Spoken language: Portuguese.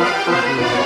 Música